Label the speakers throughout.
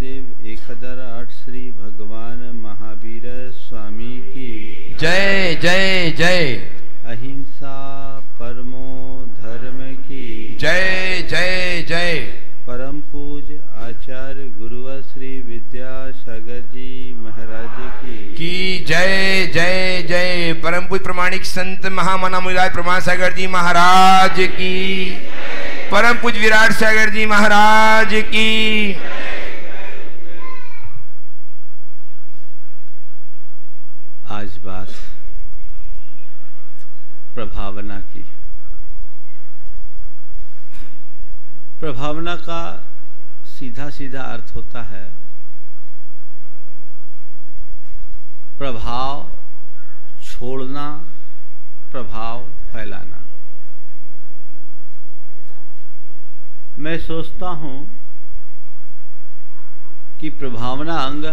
Speaker 1: गुरुदेव एक हज़ार आठ श्री भगवान महावीर स्वामी की।
Speaker 2: जय जय जय।
Speaker 1: अहिंसा परमो धर्म की।
Speaker 2: जय जय जय।
Speaker 1: परम पूज आचार्य गुरु श्री विद्यासागर जी महाराज की।
Speaker 2: की जय जय जय। परम पूज प्रमाणिक संत महामना मुराज प्रमाण सागर जी महाराज की। परम पूज विराट सागर जी महाराज की।
Speaker 1: प्रभावना की। प्रभावना का सीधा सीधा अर्थ होता है, प्रभाव छोड़ना, प्रभाव फैलाना। मैं सोचता हूँ कि प्रभावना अंग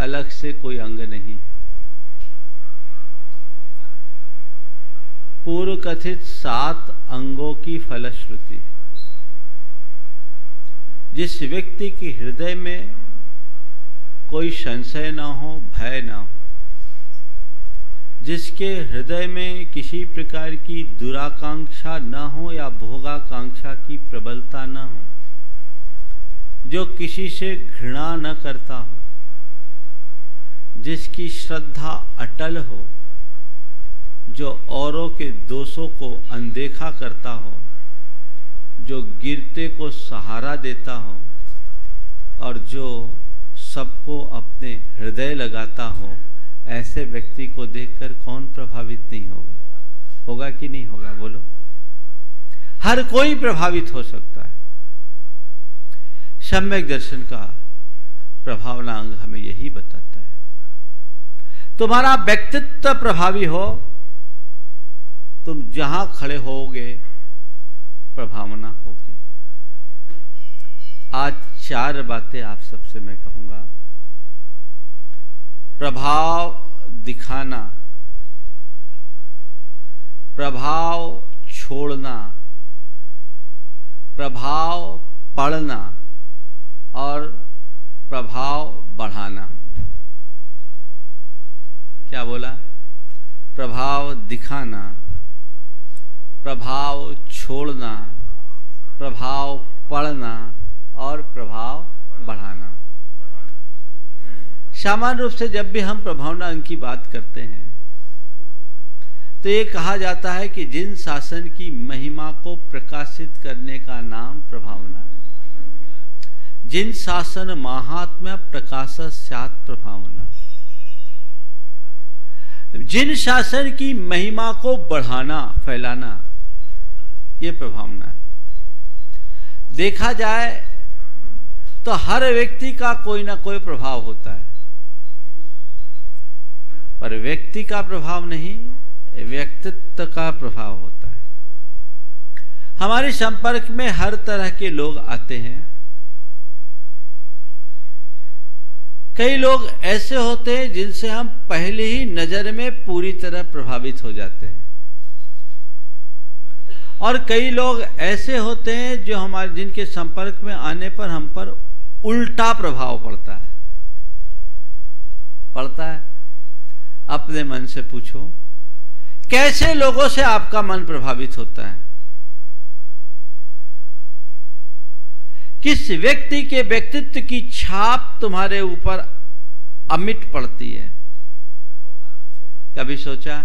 Speaker 1: अलग से कोई अंग नहीं। पूर्व कथित सात अंगों की फलश्रुति। जिस व्यक्ति के हृदय में कोई संशय न हो, भय न हो, जिसके हृदय में किसी प्रकार की दुराकांक्षा न हो या भोगाकांक्षा की प्रबलता न हो, जो किसी से घृणा न करता हो, जिसकी श्रद्धा अटल हो जो औरों के दोषों को अनदेखा करता हो, जो गिरते को सहारा देता हो, और जो सबको अपने हृदय लगाता हो, ऐसे व्यक्ति को देखकर कौन प्रभावित नहीं होगा? होगा कि नहीं होगा? बोलो। हर कोई प्रभावित हो सकता है। सम्यक दर्शन का प्रभावना अंग हमें यही बताता है। तुम्हारा व्यक्तित्व प्रभावी हो तुम जहाँ खड़े होगे, प्रभावना होगी। आज चार बातें आप सबसे मैं कहूँगा। प्रभाव दिखाना, प्रभाव छोड़ना, प्रभाव पढ़ना, और प्रभाव बढ़ाना। क्या बोला? प्रभाव दिखाना। प्रभाव छोड़ना, प्रभाव पढ़ना और प्रभाव बढ़ाना। सामान्य रूप से जब भी हम प्रभावना अंग की बात करते हैं तो ये कहा जाता है कि जिन शासन की महिमा को प्रकाशित करने का नाम प्रभावना है। जिन शासन महात्म्य प्रकाश सात प्रभावना। जिन शासन की महिमा को बढ़ाना, फैलाना ये प्रभावना है। देखा जाए तो हर व्यक्ति का कोई ना कोई प्रभाव होता है। पर व्यक्ति का प्रभाव नहीं, व्यक्तित्व का प्रभाव होता है। हमारे संपर्क में हर तरह के लोग आते हैं। कई लोग ऐसे होते हैं जिनसे हम पहले ही नज़र में पूरी तरह प्रभावित हो जाते हैं। और कई लोग ऐसे होते हैं जो हमारे, जिनके संपर्क में आने पर हम पर उल्टा प्रभाव पड़ता है। पड़ता है। अपने मन से पूछो, कैसे लोगों से आपका मन प्रभावित होता है? किस व्यक्ति के व्यक्तित्व की छाप तुम्हारे ऊपर अमिट पड़ती है? कभी सोचा?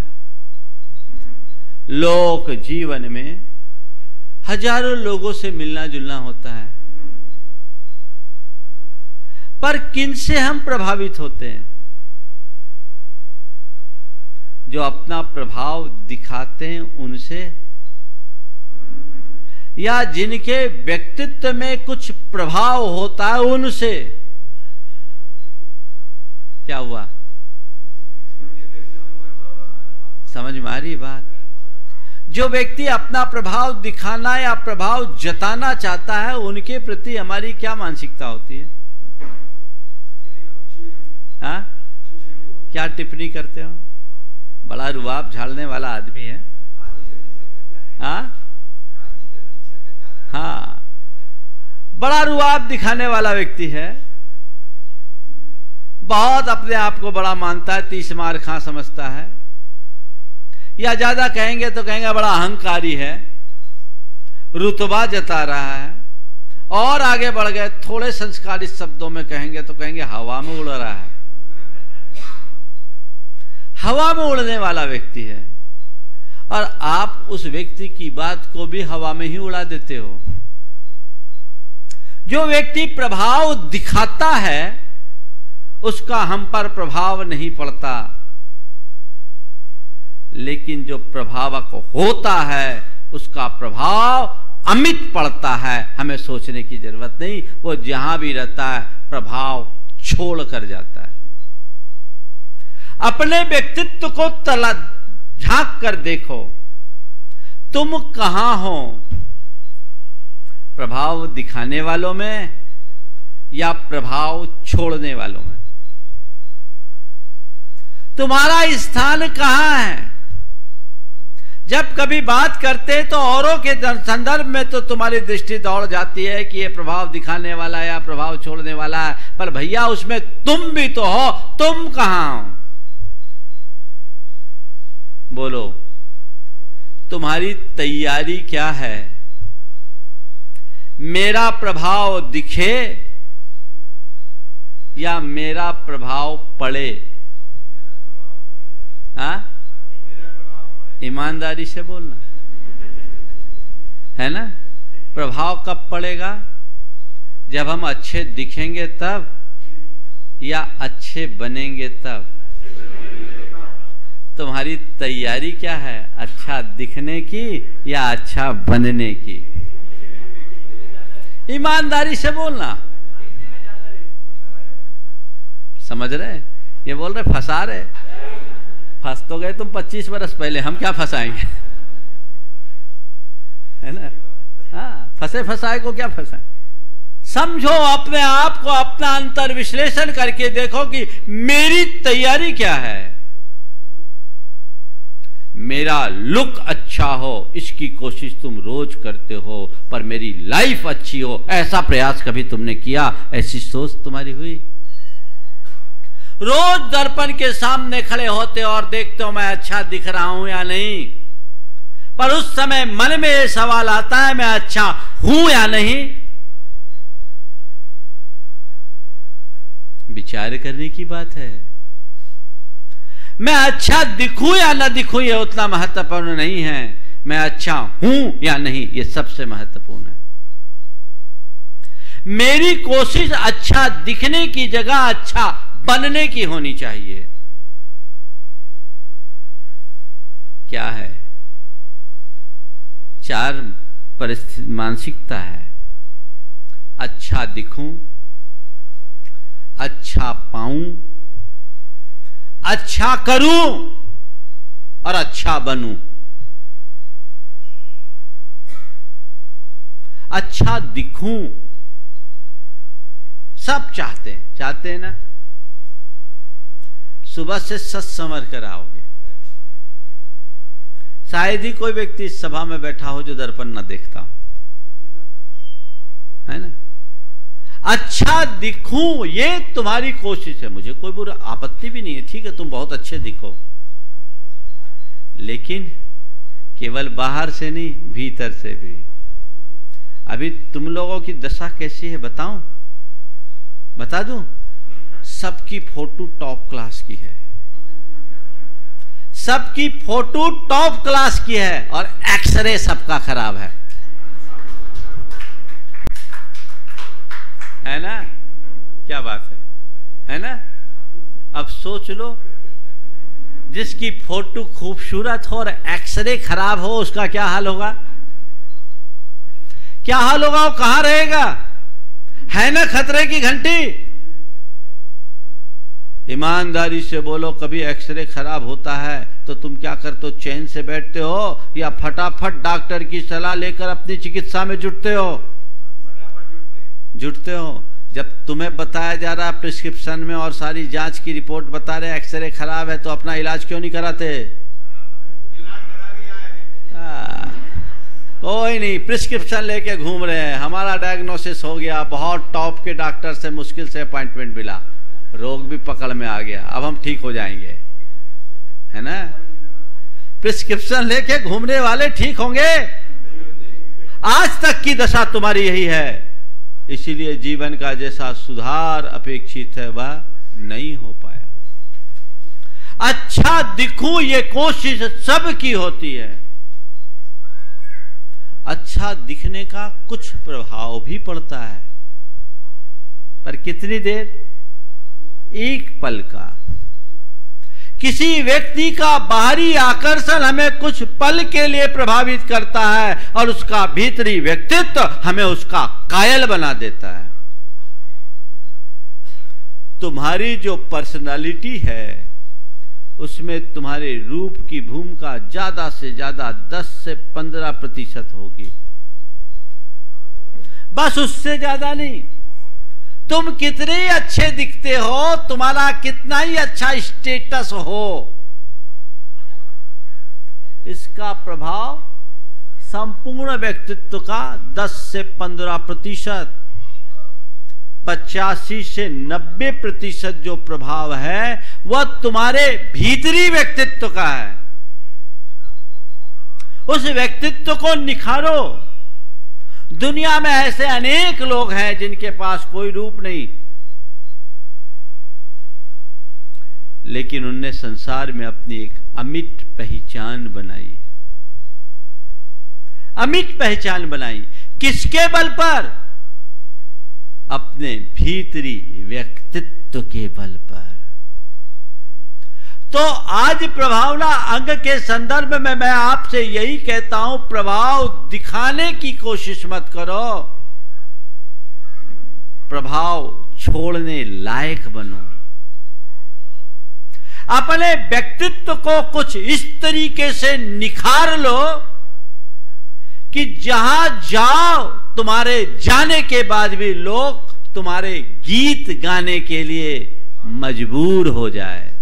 Speaker 1: लोक जीवन में हज़ारों लोगों से मिलना जुलना होता है। पर किन से हम प्रभावित होते हैं? जो अपना प्रभाव दिखाते हैं उनसे, या जिनके व्यक्तित्व में कुछ प्रभाव होता है उनसे? क्या हुआ? समझ में आ रही बात? जो व्यक्ति अपना प्रभाव दिखाना या प्रभाव जताना चाहता है, उनके प्रति हमारी क्या मानसिकता होती है? हा? क्या टिप्पणी करते हो? बड़ा रुआब झाड़ने वाला आदमी है। हाँ? हाँ। बड़ा रुआब दिखाने वाला व्यक्ति है। बहुत अपने आप को बड़ा मानता है, तीस मार खां समझता है। या ज़्यादा कहेंगे तो कहेंगे, बड़ा अहंकारी है। रुतबा जता रहा है। और आगे बढ़ गए, थोड़े संस्कारित शब्दों में कहेंगे तो कहेंगे, हवा में उड़ रहा है। हवा में उड़ने वाला व्यक्ति है। और आप उस व्यक्ति की बात को भी हवा में ही उड़ा देते हो। जो व्यक्ति प्रभाव दिखाता है, उसका हम पर प्रभाव नहीं पड़ता। लेकिन जो प्रभावक होता है, उसका प्रभाव अमित पड़ता है। हमें सोचने की ज़रूरत नहीं, वो जहाँ भी रहता है, प्रभाव छोड़ कर जाता है। अपने व्यक्तित्व को तला, झाँक कर देखो। तुम कहाँ हो? प्रभाव दिखाने वालों में या प्रभाव छोड़ने वालों में? तुम्हारा स्थान कहाँ है? जब कभी बात करते तो औरों के संदर्भ में तो तुम्हारी दृष्टि दौड़ जाती है कि ये प्रभाव दिखाने वाला है या प्रभाव छोड़ने वाला है। पर भैया, उसमें तुम भी तो हो। तुम कहाँ हो? बोलो, तुम्हारी तैयारी क्या है? मेरा प्रभाव दिखे या मेरा प्रभाव पड़े? हा? ईमानदारी से बोलना। है ना? प्रभाव कब पड़ेगा? जब हम अच्छे दिखेंगे तब या अच्छे बनेंगे तब? तुम्हारी तैयारी क्या है? अच्छा दिखने की या अच्छा बनने की? ईमानदारी से बोलना। समझ रहे? ये बोल रहे, फंसा रहे? फंस तो गए तुम 25 वर्ष पहले, हम क्या फंसाएँगे? है ना? हाँ फंसे फंसाए को क्या फंसाए? समझो अपने आप को अपना अंतर विश्लेषण करके देखो कि मेरी तैयारी क्या है। मेरा लुक अच्छा हो, इसकी कोशिश तुम रोज करते हो, पर मेरी लाइफ अच्छी हो, ऐसा प्रयास कभी तुमने किया? ऐसी सोच तुम्हारी हुई? रोज दर्पण के सामने खड़े होते और देखते हो मैं अच्छा दिख रहा हूँ या नहीं? पर उस समय मन में यह सवाल आता है, मैं अच्छा हूँ या नहीं? विचार करने की बात है। मैं अच्छा दिखूं या ना दिखूं यह उतना महत्वपूर्ण नहीं है। मैं अच्छा हूँ या नहीं यह सबसे महत्वपूर्ण है। मेरी कोशिश अच्छा दिखने की जगह अच्छा बनने की होनी चाहिए। क्या है? चार परिस्थिति, मानसिकता है। अच्छा दिखूं अच्छा पाऊँ अच्छा करूँ और अच्छा बनूं। अच्छा दिखूं, सब चाहते हैं। चाहते हैं ना? सुबह से सच संवर कर आओगे। शायद ही कोई व्यक्ति इस सभा में बैठा हो जो दर्पण न देखता हो। है ना? अच्छा दिखूं, ये तुम्हारी कोशिश है। मुझे कोई बुरा आपत्ति भी नहीं है। ठीक है, तुम बहुत अच्छे दिखो। लेकिन केवल बाहर से नहीं, भीतर से भी। अभी तुम लोगों की दशा कैसी है बताऊँ? बता दूँ? सबकी फ़ोटो टॉप क्लास की है। सबकी फ़ोटो टॉप क्लास की है और एक्सरे सबका खराब है। है ना? क्या बात है? है ना? अब सोच लो, जिसकी फ़ोटो खूबसूरत हो और एक्सरे खराब हो, उसका क्या हाल होगा? क्या हाल होगा? वो कहाँ रहेगा? है ना खतरे की घंटी? ईमानदारी से बोलो, कभी एक्सरे खराब होता है तो तुम क्या करते हो? चैन से बैठते हो या फटाफट डॉक्टर की सलाह लेकर अपनी चिकित्सा में जुटते हो? जुटते हो। जब तुम्हें बताया जा रहा है प्रिस्क्रिप्शन में और सारी जाँच की रिपोर्ट बता रहे एक्सरे खराब है तो अपना इलाज क्यों नहीं कराते? कोई नहीं, प्रिस्क्रिप्शन लेके घूम रहे हैं। हमारा डायग्नोसिस हो गया, बहुत टॉप के डॉक्टर से मुश्किल से अपॉइंटमेंट मिला। रोग भी पकड़ में आ गया। अब हम ठीक हो जाएँगे। है ना? प्रिस्क्रिप्शन लेके घूमने वाले ठीक होंगे। आज तक की दशा तुम्हारी यही है। इसीलिए जीवन का जैसा सुधार अपेक्षित है, वह नहीं हो पाया। अच्छा दिखूं ये कोशिश सबकी होती है। अच्छा दिखने का कुछ प्रभाव भी पड़ता है। पर कितनी देर? एक पल का। किसी व्यक्ति का बाहरी आकर्षण हमें कुछ पल के लिए प्रभावित करता है और उसका भीतरी व्यक्तित्व हमें उसका कायल बना देता है। तुम्हारी जो पर्सनालिटी है, उसमें तुम्हारे रूप की भूमिका ज़्यादा से ज़्यादा 10 से 15 प्रतिशत होगी। बस उससे ज़्यादा नहीं। तुम कितने अच्छे दिखते हो, तुम्हारा कितना ही अच्छा स्टेटस हो। इसका प्रभाव संपूर्ण व्यक्तित्व का 10 से 15 प्रतिशत, पचासी से 90 प्रतिशत जो प्रभाव है, वह तुम्हारे भीतरी व्यक्तित्व का है। उस व्यक्तित्व को निखारो। दुनिया में ऐसे अनेक लोग हैं जिनके पास कोई रूप नहीं। लेकिन उनने संसार में अपनी एक अमिट पहचान बनाई। अमिट पहचान बनाई। किसके बल पर? अपने भीतरी व्यक्तित्व के बल पर। तो आज प्रभावना अंग के संदर्भ में मैं आपसे यही कहता हूँ, प्रभाव दिखाने की कोशिश मत करो। प्रभाव छोड़ने लायक बनो। अपने व्यक्तित्व को कुछ इस तरीके से निखार लो कि जहाँ जाओ, तुम्हारे जाने के बाद भी लोग तुम्हारे गीत गाने के लिए मजबूर हो जाए।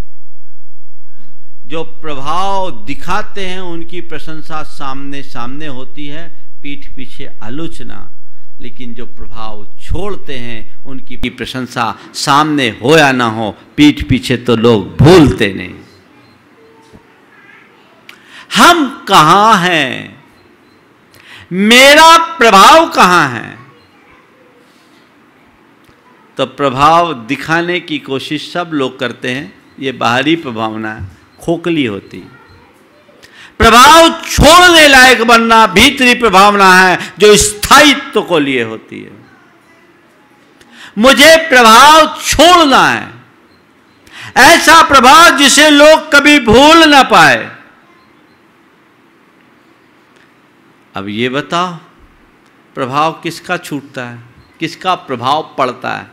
Speaker 1: जो प्रभाव दिखाते हैं, उनकी प्रशंसा सामने सामने होती है, पीठ पीछे आलोचना। लेकिन जो प्रभाव छोड़ते हैं, उनकी प्रशंसा सामने हो या ना हो, पीठ पीछे तो लोग भूलते नहीं। हम कहाँ हैं? मेरा प्रभाव कहाँ है? तो प्रभाव दिखाने की कोशिश सब लोग करते हैं, ये बाहरी प्रभावना है। खोखली होती। प्रभाव छोड़ने लायक बनना भीतरी प्रभावना है, जो स्थायित्व को लिए होती है। मुझे प्रभाव छोड़ना है। ऐसा प्रभाव जिसे लोग कभी भूल ना पाए। अब ये बताओ, प्रभाव किसका छूटता है, किसका प्रभाव पड़ता है?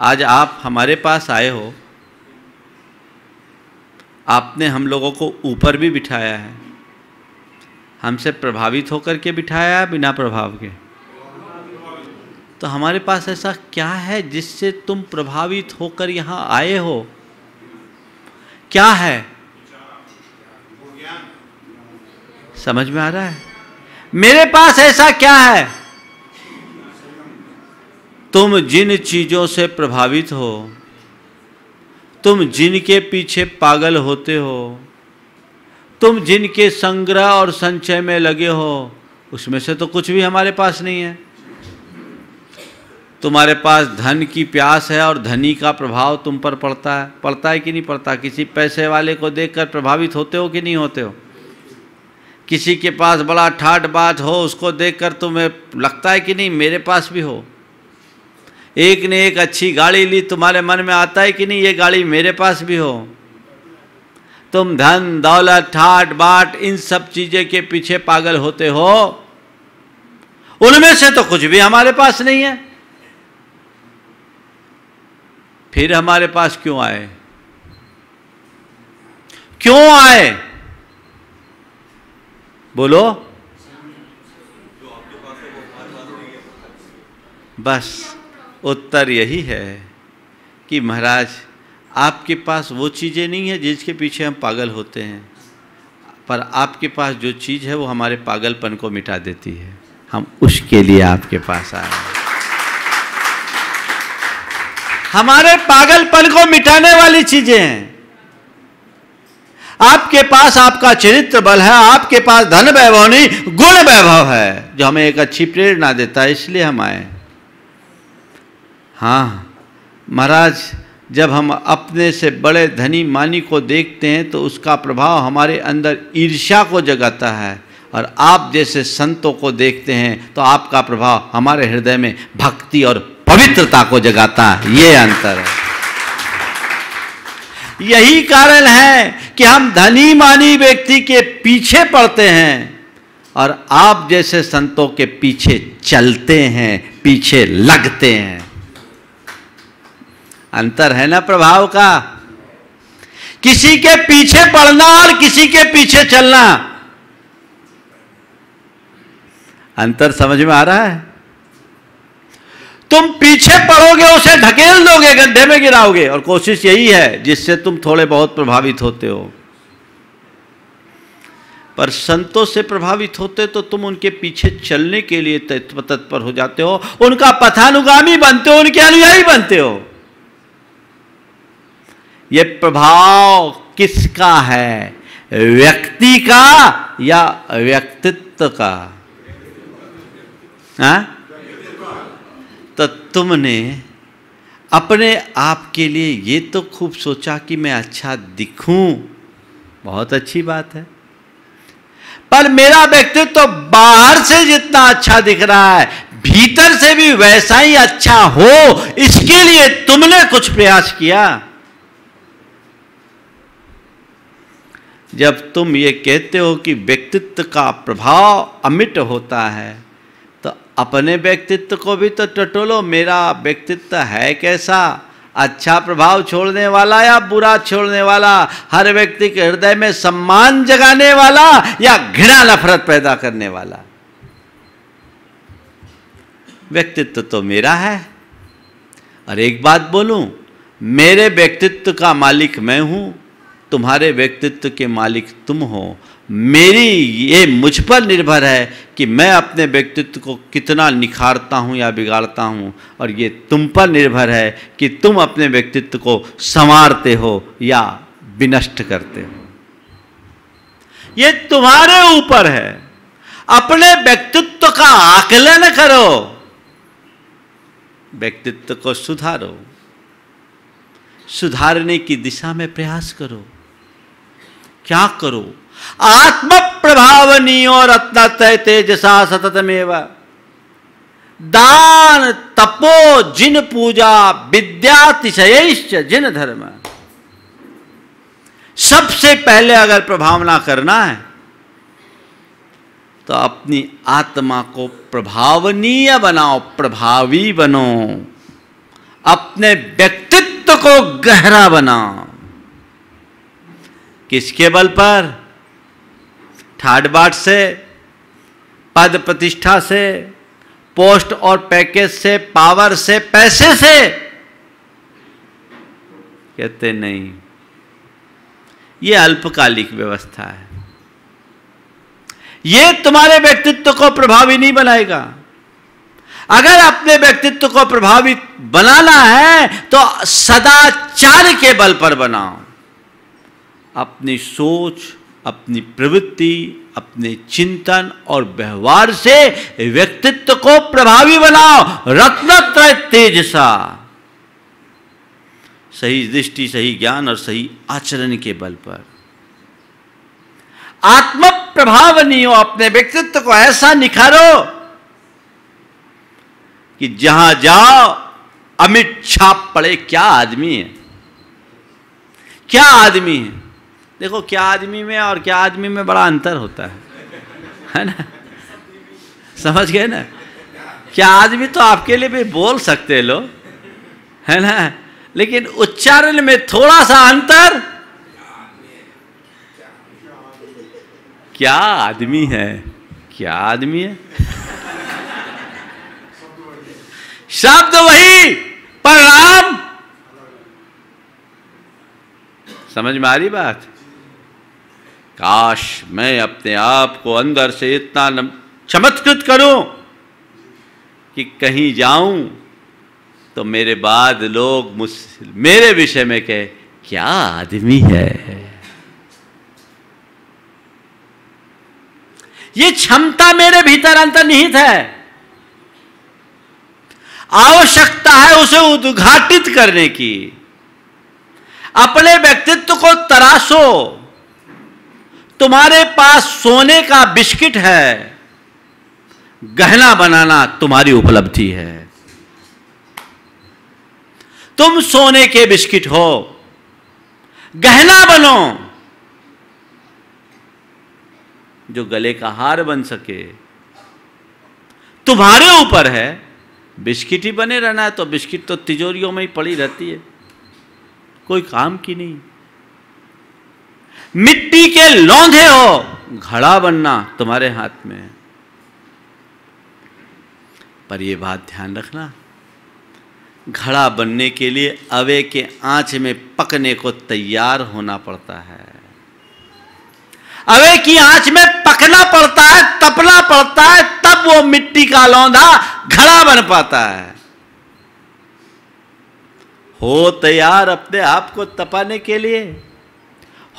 Speaker 1: आज आप हमारे पास आए हो आपने हम लोगों को ऊपर भी बिठाया है। हमसे प्रभावित होकर के बिठाया है बिना प्रभाव के? तो हमारे पास ऐसा क्या है जिससे तुम प्रभावित होकर यहाँ आए हो? क्या है? समझ में आ रहा है? मेरे पास ऐसा क्या है? तुम जिन चीज़ों से प्रभावित हो तुम जिनके पीछे पागल होते हो, तुम जिनके संग्रह और संचय में लगे हो, उसमें से तो कुछ भी हमारे पास नहीं है। तुम्हारे पास धन की प्यास है और धनी का प्रभाव तुम पर पड़ता है। पड़ता है कि नहीं पड़ता? किसी पैसे वाले को देखकर प्रभावित होते हो कि नहीं होते हो? किसी के पास बड़ा ठाट बाट हो, उसको देखकर तुम्हें लगता है कि नहीं मेरे पास भी हो? एक ने एक अच्छी गाड़ी ली, तुम्हारे मन में आता है कि नहीं? ये गाड़ी मेरे पास भी हो। तुम धन, दौलत, ठाट, बाट, इन सब चीज़ें के पीछे पागल होते हो। उनमें से तो कुछ भी हमारे पास नहीं है। फिर हमारे पास क्यों आए? क्यों आए? बोलो। बस। उत्तर यही है कि महाराज, आपके पास वो चीज़ें नहीं है जिसके पीछे हम पागल होते हैं। पर आपके पास जो चीज़ है वो हमारे पागलपन को मिटा देती है। हम उसके लिए आपके पास आए हमारे पागलपन को मिटाने वाली चीज़ें हैं। आपके पास आपका चरित्र बल है, आपके पास धन वैभव नहीं, गुण वैभव है, जो हमें एक अच्छी प्रेरणा देता है, इसलिए हम आए हाँ महाराज, जब हम अपने से बड़े धनी मानी को देखते हैं तो उसका प्रभाव हमारे अंदर ईर्ष्या को जगाता है। और आप जैसे संतों को देखते हैं तो आपका प्रभाव हमारे हृदय में भक्ति और पवित्रता को जगाता है। ये अंतर है। यही कारण है कि हम धनी मानी व्यक्ति के पीछे पड़ते हैं, और आप जैसे संतों के पीछे चलते हैं, पीछे लगते हैं। अंतर है ना प्रभाव का? किसी के पीछे पड़ना और किसी के पीछे चलना। अंतर समझ में आ रहा है? तुम पीछे पड़ोगे, उसे ढकेल दोगे, गड्ढे में गिराओगे। और कोशिश यही है, जिससे तुम थोड़े बहुत प्रभावित होते हो। पर संतों से प्रभावित होते तो तुम उनके पीछे चलने के लिए तत्पर हो जाते हो। उनका पथानुगामी बनते हो, उनके अनुयायी बनते हो। यह प्रभाव किसका है? व्यक्ति का या व्यक्तित्व का? हा? तो तुमने अपने आप के लिए ये तो खूब सोचा कि मैं अच्छा दिखूं। बहुत अच्छी बात है। पर मेरा व्यक्तित्व तो बाहर से जितना अच्छा दिख रहा है, भीतर से भी वैसा ही अच्छा हो, इसके लिए तुमने कुछ प्रयास किया? जब तुम ये कहते हो कि व्यक्तित्व का प्रभाव अमिट होता है तो अपने व्यक्तित्व को भी तो टटोलो, मेरा व्यक्तित्व है कैसा? अच्छा प्रभाव छोड़ने वाला या बुरा छोड़ने वाला? हर व्यक्ति के हृदय में सम्मान जगाने वाला या घृणा, नफरत पैदा करने वाला? व्यक्तित्व तो मेरा है। और एक बात बोलूँ, मेरे व्यक्तित्व का मालिक मैं हूँ। तुम्हारे व्यक्तित्व के मालिक तुम हो। मेरी ये मुझ पर निर्भर है कि मैं अपने व्यक्तित्व को कितना निखारता हूँ या बिगाड़ता हूँ, और ये तुम पर निर्भर है कि तुम अपने व्यक्तित्व को संवारते हो या विनष्ट करते हो। ये तुम्हारे ऊपर है। अपने व्यक्तित्व का आकलन करो। व्यक्तित्व को सुधारो। सुधारने की दिशा में प्रयास करो। क्या करो? आत्म प्रभावनीयो रत्न तेजसा सततमेव। दान, तपो, जिन पूजा, विद्यातिशयश्च, जिन धर्म। सबसे पहले अगर प्रभावना करना है तो अपनी आत्मा को प्रभावनीय बनाओ, प्रभावी बनो। अपने व्यक्तित्व को गहरा बनाओ। किसके बल पर? ठाट बाट से, पद प्रतिष्ठा से, पोस्ट और पैकेज से, पावर से, पैसे से? कहते नहीं। ये अल्पकालिक व्यवस्था है। ये तुम्हारे व्यक्तित्व को प्रभावी नहीं बनाएगा। अगर अपने व्यक्तित्व को प्रभावित बनाना है तो सदाचार के बल पर बनाओ। अपनी सोच, अपनी प्रवृत्ति, अपने चिंतन और व्यवहार से व्यक्तित्व को प्रभावी बनाओ। रत्नत्रय तेजसा। सही दृष्टि, सही ज्ञान और सही आचरण के बल पर। आत्म प्रभाव नहीं हो अपने व्यक्तित्व को ऐसा निखारो कि जहाँ जाओ अमित छाप पड़े, क्या आदमी है? क्या आदमी है? देखो, क्या आदमी में और क्या आदमी में बड़ा अंतर होता है। है ना? समझ गए ना? क्या आदमी तो आपके लिए भी बोल सकते लोग। है ना? लेकिन उच्चारण में थोड़ा सा अंतर? क्या आदमी है? क्या आदमी है? शब्द वही, परिणाम। समझ में आ रही बात? काश मैं अपने आप को अंदर से इतना चमत्कृत करूँ कि कहीं जाऊँ तो मेरे बाद लोग मुझ मेरे विषय में कहे, क्या आदमी है? ये क्षमता मेरे भीतर अंतर्निहित है। आवश्यकता है उसे उद्घाटित करने की। अपने व्यक्तित्व को तराशो। तुम्हारे पास सोने का बिस्किट है, गहना बनाना तुम्हारी उपलब्धि है। तुम सोने के बिस्किट हो, गहना बनो, जो गले का हार बन सके। तुम्हारे ऊपर है, बिस्किट ही बने रहना है तो बिस्किट तो तिजोरियों में ही पड़ी रहती है। कोई काम की नहीं। मिट्टी के लौंधे हो, घड़ा बनना तुम्हारे हाथ में। पर यह बात ध्यान रखना, घड़ा बनने के लिए अवे के आँच में पकने को तैयार होना पड़ता है। अवे की आँच में पकना पड़ता है, तपना पड़ता है, तब वो मिट्टी का लौंधा घड़ा बन पाता है। हो तैयार अपने आप को तपाने के लिए।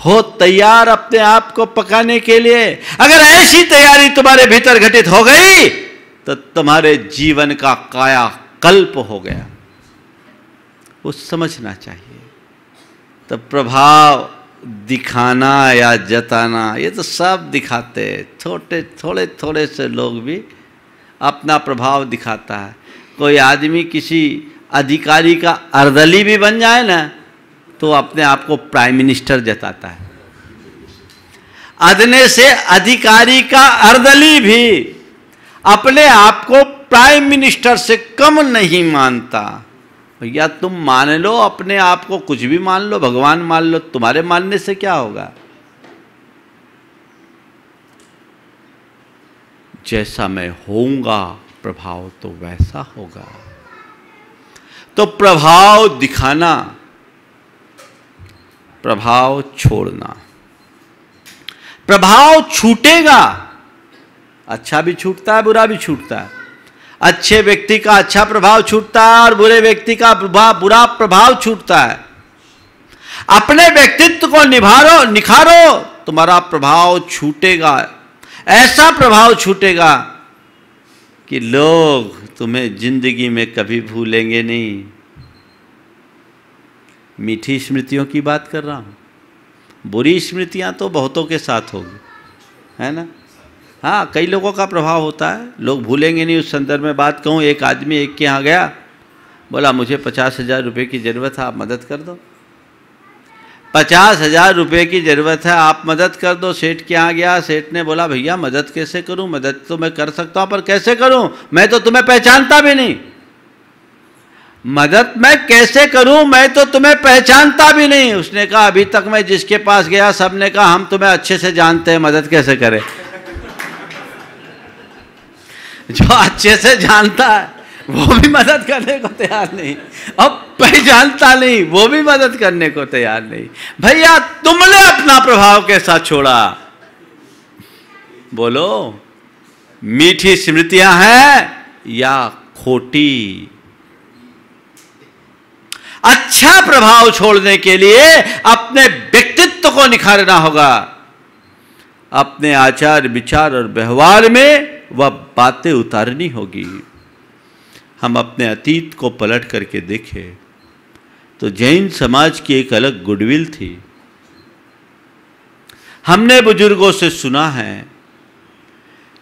Speaker 1: हो तैयार अपने आप को पकाने के लिए। अगर ऐसी तैयारी तुम्हारे भीतर घटित हो गई तो तुम्हारे जीवन का काया कल्प हो गया। वो समझना चाहिए। तो प्रभाव दिखाना या जताना, ये तो सब दिखाते हैं। छोटे, थोड़े थोड़े से लोग भी अपना प्रभाव दिखाता है। कोई आदमी किसी अधिकारी का अर्दली भी बन जाए ना तो अपने आप को प्राइम मिनिस्टर जताता है। अदने से अधिकारी का अर्दली भी अपने आप को प्राइम मिनिस्टर से कम नहीं मानता। भैया, तुम मान लो, अपने आप को कुछ भी मान लो, भगवान मान लो, तुम्हारे मानने से क्या होगा? जैसा मैं होऊँगा, प्रभाव तो वैसा होगा। तो प्रभाव दिखाना प्रभाव छोड़ना। प्रभाव छूटेगा अच्छा भी छूटता है, बुरा भी छूटता है। अच्छे व्यक्ति का अच्छा प्रभाव छूटता है और बुरे व्यक्ति का प्रभाव बुरा प्रभाव छूटता है। अपने व्यक्तित्व को निभारो, निखारो, तुम्हारा प्रभाव छूटेगा। ऐसा प्रभाव छूटेगा कि लोग तुम्हें ज़िंदगी में कभी भूलेंगे नहीं। मीठी स्मृतियों की बात कर रहा हूँ। बुरी स्मृतियाँ तो बहुतों के साथ होगी, है ना? हाँ कई लोगों का प्रभाव होता है। लोग भूलेंगे नहीं उस संदर्भ में बात कहूँ, एक आदमी एक के यहाँ गया, बोला, मुझे पचास हज़ार रुपये की ज़रूरत है, आप मदद कर दो। पचास हज़ार रुपये की ज़रूरत है, आप मदद कर दो। सेठ के यहाँ गया, सेठ ने बोला, भैया, मदद कैसे करूँ? मदद तो मैं कर सकता हूँ, पर कैसे करूँ? मैं तो तुम्हें पहचानता भी नहीं। मदद मैं कैसे करूँ? मैं तो तुम्हें पहचानता भी नहीं। उसने कहा, अभी तक मैं जिसके पास गया, सबने कहा, हम तुम्हें अच्छे से जानते हैं, मदद कैसे करें? जो अच्छे से जानता है, वो भी मदद करने को तैयार नहीं। अब पहचानता नहीं, वो भी मदद करने को तैयार नहीं। भैया, तुमने अपना प्रभाव कैसा छोड़ा? बोलो, मीठी स्मृतियाँ हैं या खोटी? अच्छा प्रभाव छोड़ने के लिए अपने व्यक्तित्व को निखारना होगा। अपने आचार, विचार और व्यवहार में वह बातें उतारनी होगी। हम अपने अतीत को पलट करके देखें। तो जैन समाज की एक अलग गुडविल थी। हमने बुज़ुर्गों से सुना है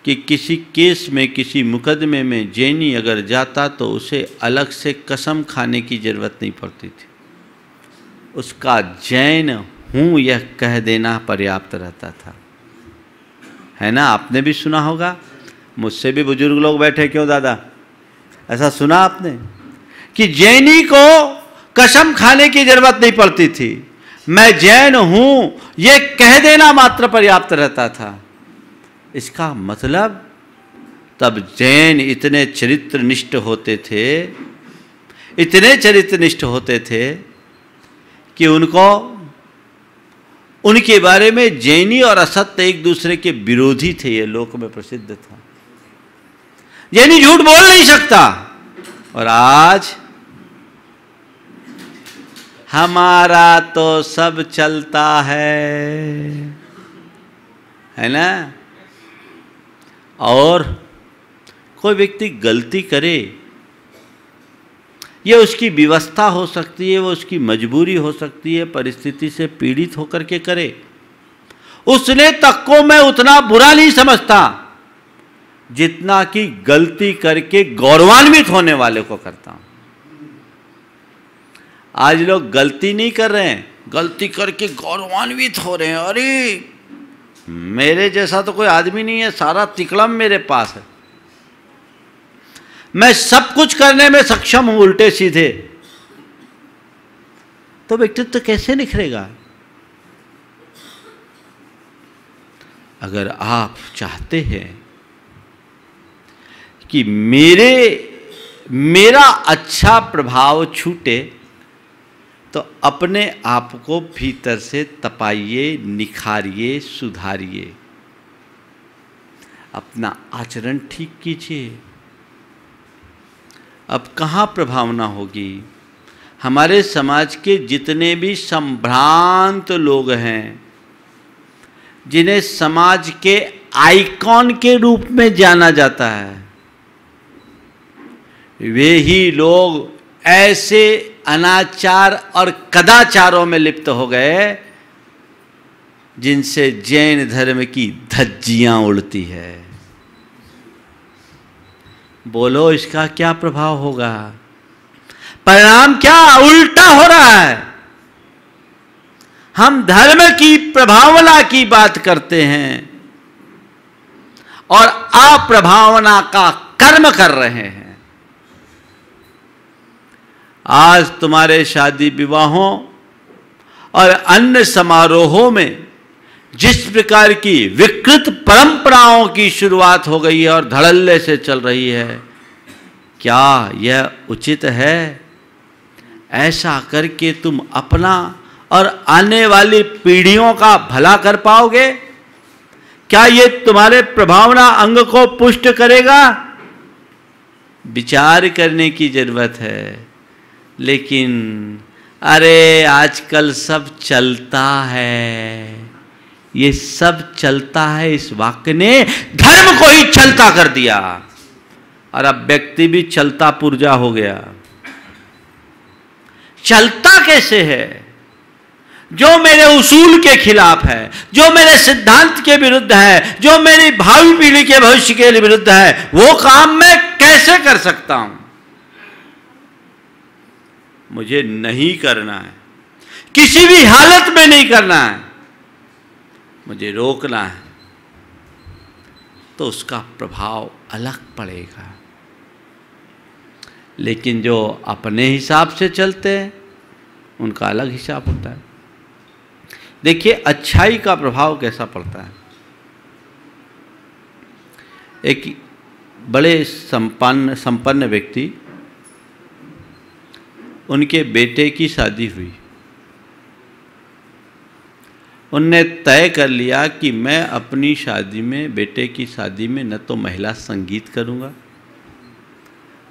Speaker 1: कि किसी केस में, किसी मुकदमे में जैनी अगर जाता तो उसे अलग से कसम खाने की ज़रूरत नहीं पड़ती थी। उसका जैन हूँ यह कह देना पर्याप्त रहता था। है ना? आपने भी सुना होगा। मुझसे भी बुज़ुर्ग लोग बैठे क्यों दादा? ऐसा सुना आपने? कि जैनी को कसम खाने की ज़रूरत नहीं पड़ती थी। मैं जैन हूँ यह कह देना मात्र पर्याप्त रहता था। इसका मतलब तब जैन इतने चरित्र निष्ठ होते थे, इतने चरित्र निष्ठ होते थे, कि उनको, उनके बारे में जैनी और असत्य एक दूसरे के विरोधी थे, ये लोक में प्रसिद्ध था। जैनी झूठ बोल नहीं सकता। और आज, हमारा तो सब चलता है। है ना? और कोई व्यक्ति गलती करे, ये उसकी व्यवस्था हो सकती है, वो उसकी मजबूरी हो सकती है, परिस्थिति से पीड़ित होकर के करे। उसने तक को मैं उतना बुरा नहीं समझता, जितना कि गलती करके गौरवान्वित होने वाले को करता हूँ। आज लोग गलती नहीं कर रहे हैं, गलती करके गौरवान्वित हो रहे हैं। अरे! मेरे जैसा तो कोई आदमी नहीं है, सारा तिकड़म मेरे पास है। मैं सब कुछ करने में सक्षम हूँ, उल्टे सीधे। तो व्यक्तित्व कैसे निखरेगा? अगर आप चाहते हैं कि मेरे, मेरा अच्छा प्रभाव छूटे तो अपने आप को भीतर से तपाइए, निखारिए, सुधारिए। अपना आचरण ठीक कीजिए। अब कहाँ प्रभावना होगी? हमारे समाज के जितने भी संभ्रांत लोग हैं, जिन्हें समाज के आइकॉन के रूप में जाना जाता है, वे ही लोग ऐसे अनाचार और कदाचारों में लिप्त हो गए, जिनसे जैन धर्म की धज्जियाँ उड़ती है। बोलो, इसका क्या प्रभाव होगा? परिणाम क्या उल्टा हो रहा है? हम धर्म की प्रभावना की बात करते हैं और अप्रभावना का कर्म कर रहे हैं। आज तुम्हारे शादी विवाहों और अन्य समारोहों में जिस प्रकार की विकृत परंपराओं की शुरुआत हो गई है और धड़ल्ले से चल रही है, क्या यह उचित है? ऐसा करके तुम अपना और आने वाली पीढ़ियों का भला कर पाओगे? क्या ये तुम्हारे प्रभावना अंग को पुष्ट करेगा? विचार करने की ज़रूरत है। लेकिन, अरे आजकल सब चलता है। ये सब चलता है इस वाक्य ने। धर्म को ही चलता कर दिया। और अब व्यक्ति भी चलता पुर्जा हो गया। चलता कैसे है? जो मेरे उसूल के खिलाफ है, जो मेरे सिद्धांत के विरुद्ध है, जो मेरी भावी पीढ़ी के भविष्य के विरुद्ध है, वो काम मैं कैसे कर सकता हूँ? मुझे नहीं करना है। किसी भी हालत में नहीं करना है। मुझे रोकना है। तो उसका प्रभाव अलग पड़ेगा। लेकिन जो अपने हिसाब से चलते हैं, उनका अलग हिसाब होता है। देखिए, अच्छाई का प्रभाव कैसा पड़ता है? एक बड़े संपन्न संपन्न व्यक्ति उनके बेटे की शादी हुई। उनने तय कर लिया कि मैं अपनी शादी में, बेटे की शादी में न तो महिला संगीत करूँगा,